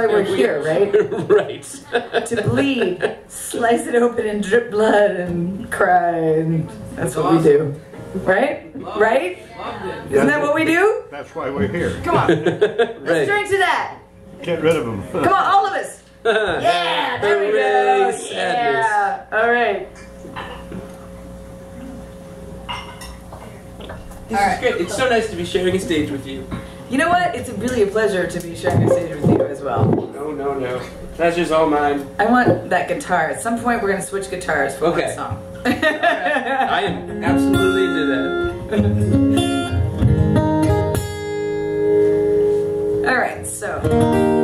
why we're here, right? right. to bleed, slice it open and drip blood and cry, and that's what we do. Right? Right? Isn't that what we do? That's why we're here. Come on, let's right. drink to that. Get rid of them. Come on, all of us. Yeah, there we go. sadness. Yeah. All right. This is great. It's so nice to be sharing a stage with you. You know what? It's really a pleasure to be sharing a stage with you as well. No, no, no. Pleasure's all mine. I want that guitar. At some point, we're gonna switch guitars for Okay. one song. I am absolutely into that. All right, so.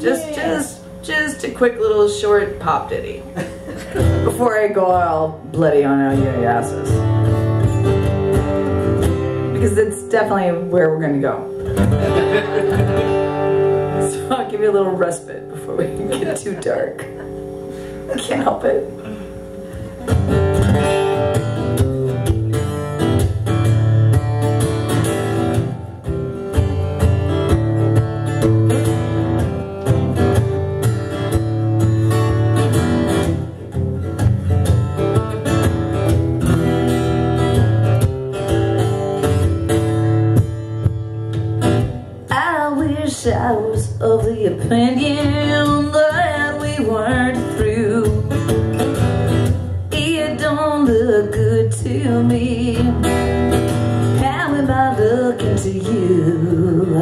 Just, just, just a quick little short pop ditty before I go all bloody on all your asses. Because it's definitely where we're gonna go. So I'll give you a little respite before we get too dark. I can't help it. Was of the opinion that we weren't through. It don't look good to me. How am I looking to you?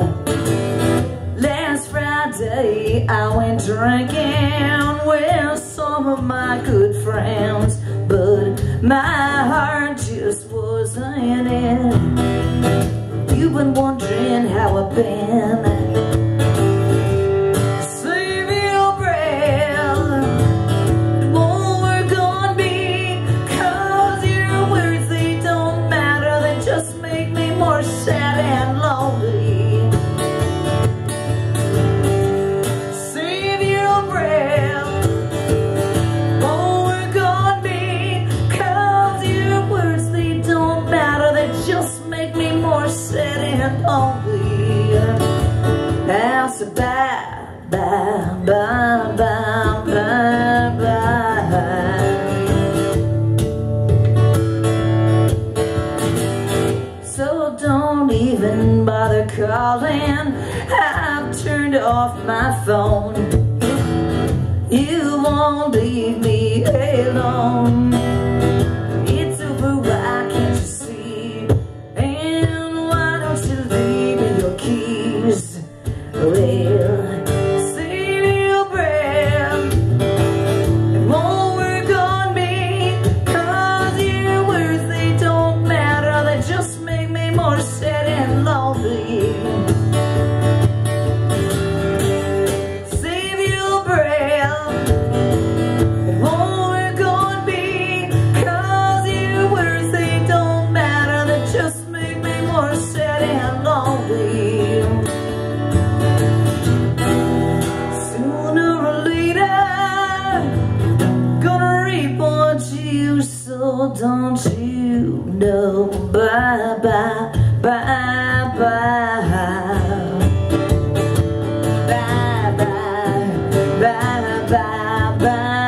Last Friday I went drinking with some of my good friends, but my heart just wasn't in it. You've been wondering how I've been. Bye. So don't even bother calling. I've turned off my phone. You won't leave me alone. Gonna reap what you sow, don't you know? Bye, bye bye. Bye bye, bye bye, bye bye.